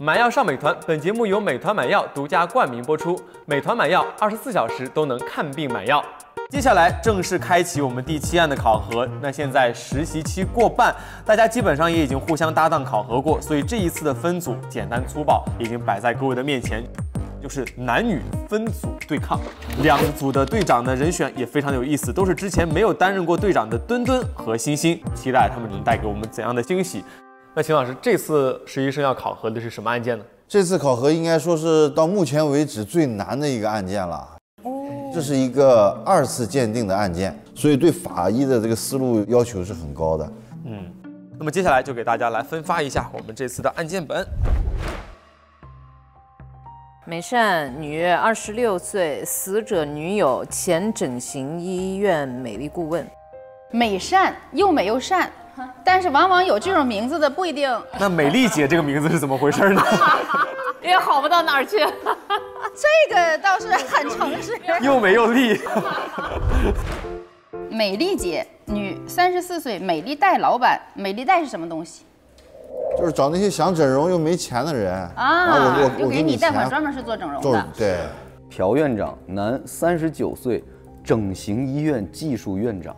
买药上美团，本节目由美团买药独家冠名播出。美团买药，二十四小时都能看病买药。接下来正式开启我们第七案的考核。那现在实习期过半，大家基本上也已经互相搭档考核过，所以这一次的分组简单粗暴已经摆在各位的面前，就是男女分组对抗。两组的队长的人选也非常有意思，都是之前没有担任过队长的墩墩和欣欣，期待他们能带给我们怎样的惊喜。那秦老师，这次实习生要考核的是什么案件呢？这次考核应该说是到目前为止最难的一个案件了。哦，这是一个二次鉴定的案件，所以对法医的这个思路要求是很高的。嗯，那么接下来就给大家来分发一下我们这次的案件本。美善，女，二十六岁，死者女友，前整形医院美丽顾问。美善，又美又善。但是往往有这种名字的不一定。那美丽姐这个名字是怎么回事呢？也好不到哪儿去。这个倒是很诚实。又美又丽。美丽姐，女，三十四岁，美丽贷老板。美丽贷是什么东西？就是找那些想整容又没钱的人啊。我我我给你贷款，专门是做整容的。对。朴院长，男，三十九岁，整形医院技术院长。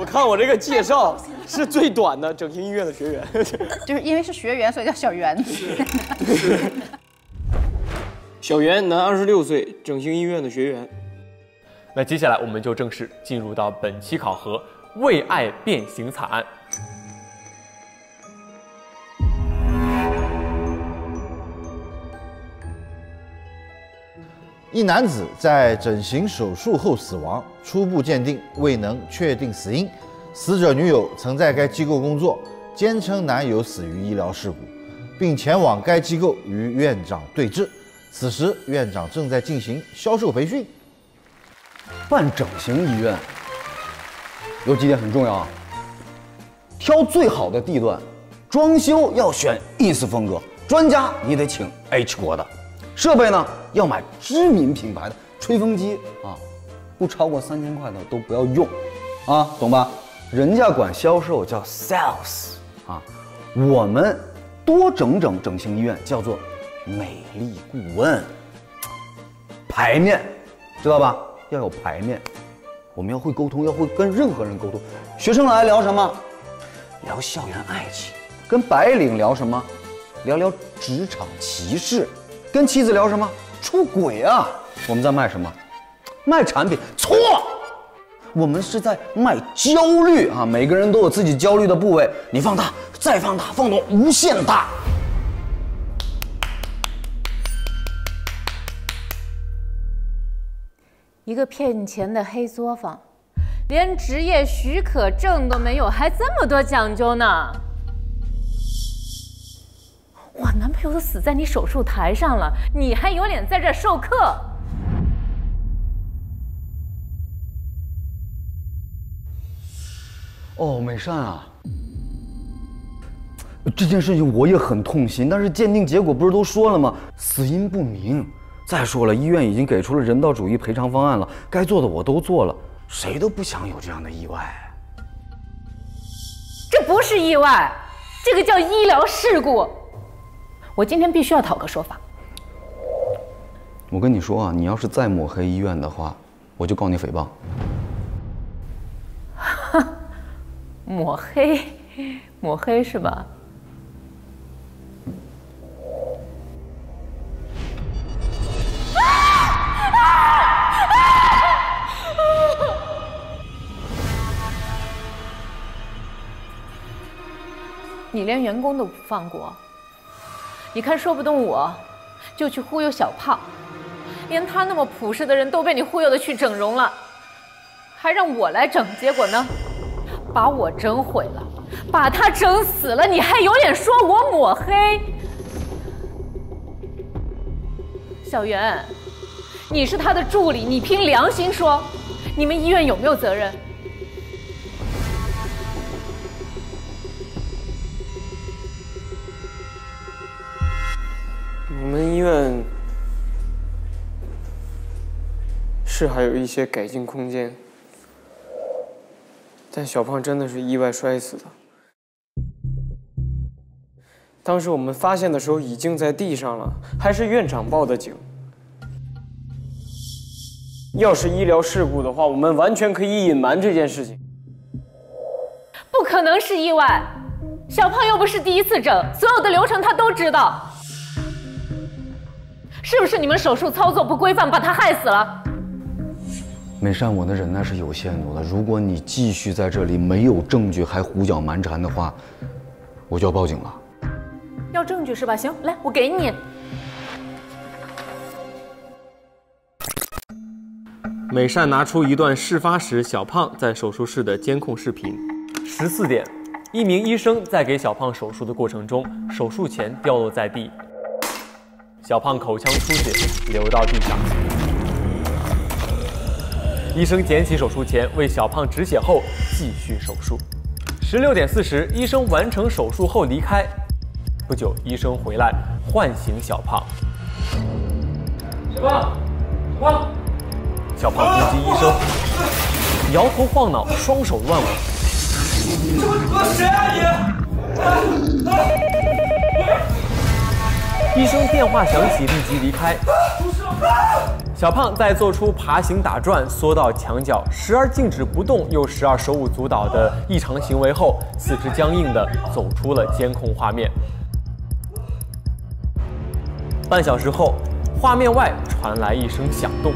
我看我这个介绍是最短的，整形医院的学员，就是因为是学员，所以叫小袁。小袁，男，二十六岁，整形医院的学员。那接下来我们就正式进入到本期考核——为爱变形惨案。一男子在整形手术后死亡，初步鉴定未能确定死因。死者女友曾在该机构工作，坚称男友死于医疗事故，并前往该机构与院长对峙。此时，院长正在进行销售培训。办整形医院有几点很重要啊：挑最好的地段，装修要选 ins 风格，专家你得请 H 国的。设备呢，要买知名品牌的吹风机啊，不超过三千块的都不要用，啊，懂吧？人家管销售叫 sales 啊，我们多整整整形医院叫做美丽顾问。排面，知道吧？要有排面，我们要会沟通，要会跟任何人沟通。学生来聊什么？聊校园爱情。跟白领聊什么？聊聊职场歧视。跟妻子聊什么？出轨啊！我们在卖什么？卖产品？错，我们是在卖焦虑啊！每个人都有自己焦虑的部位，你放大，再放大，放到无限大。一个骗钱的黑作坊，连职业许可证都没有，还这么多讲究呢！我男朋友都死在你手术台上了，你还有脸在这授课？哦，美善啊，这件事情我也很痛心，但是鉴定结果不是都说了吗？死因不明。再说了，医院已经给出了人道主义赔偿方案了，该做的我都做了，谁都不想有这样的意外。这不是意外，这个叫医疗事故。我今天必须要讨个说法。我跟你说啊，你要是再抹黑医院的话，我就告你诽谤。抹黑，抹黑是吧？你连员工都不放过。你看，说不动我，就去忽悠小胖，连他那么朴实的人都被你忽悠的去整容了，还让我来整，结果呢，把我整毁了，把他整死了，你还有脸说我抹黑？小袁，你是他的助理，你凭良心说，你们医院有没有责任？我们医院是还有一些改进空间，但小胖真的是意外摔死的，当时我们发现的时候已经在地上了，还是院长报的警。要是医疗事故的话，我们完全可以隐瞒这件事情。不可能是意外，小胖又不是第一次整，所有的流程他都知道。是不是你们手术操作不规范，把他害死了？美善，我的忍耐是有限度的。如果你继续在这里没有证据还胡搅蛮缠的话，我就要报警了。要证据是吧？行，来，我给你。美善拿出一段事发时小胖在手术室的监控视频。十四点，一名医生在给小胖手术的过程中，手术钳掉落在地，小胖口腔出血流到地上。医生捡起手术钳为小胖止血后继续手术。十六点四十，医生完成手术后离开。不久，医生回来唤醒小胖。小胖，小胖。小胖攻击医生，摇头晃脑，双手乱舞。谁啊你？医生电话响起，立即离开。小胖在做出爬行、打转、缩到墙角，时而静止不动，又时而手舞足蹈的异常行为后，四肢僵硬的走出了监控画面。半小时后，画面外传来一声响动。